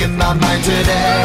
speaking my mind today.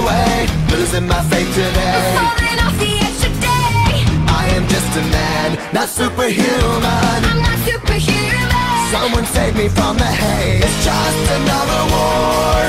away. Losing my faith today. Falling off the edge today. I am just a man, not superhuman. I'm not superhuman. Someone save me from the hate It's just another war.